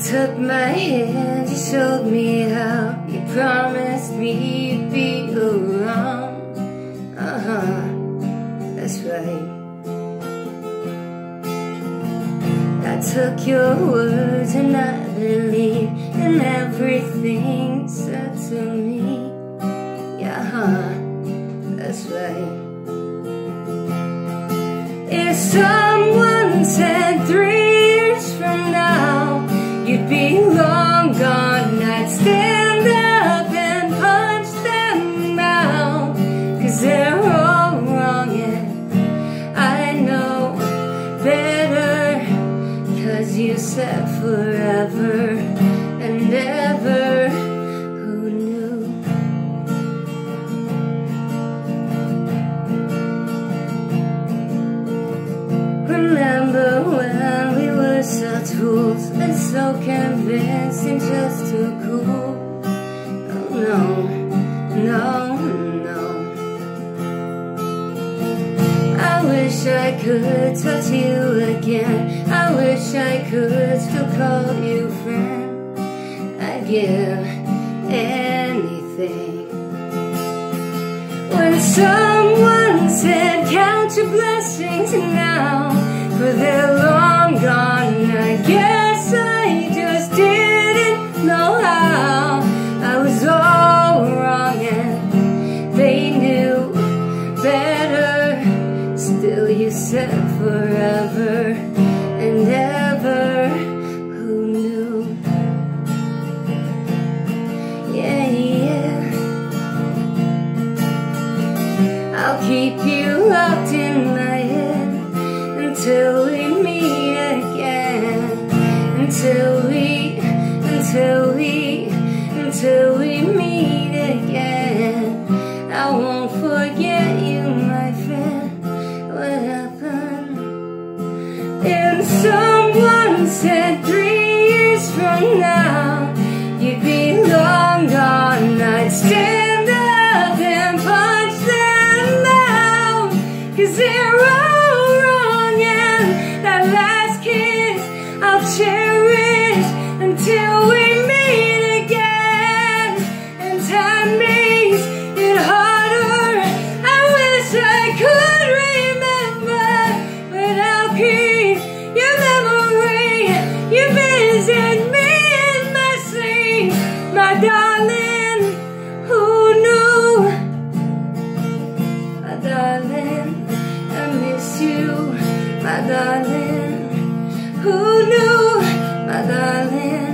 took my hand, you showed me how. You promised me you'd be around. Uh-huh, that's right. I took your words and I believe in everything you said to me. Yeah, huh, that's right. If someone long gone I'd stand up and punch them out. Cause they're all wrong and I know better Cause you said forever and ever such fools so convincing just too cool. Oh no, no, no. I wish I could touch you again. I wish I could still call you friend. I'd give anything. When someone said count your blessings now For they're long forever and ever. Who knew? Yeah, yeah. I'll keep you locked in my head Until we meet again. Until we, until we, until we someone said three years from now You'd be long gone. I'd stand up and punch them out. Cause they're all wrong and that last kiss I'll cherish darling? Who knew, my darling?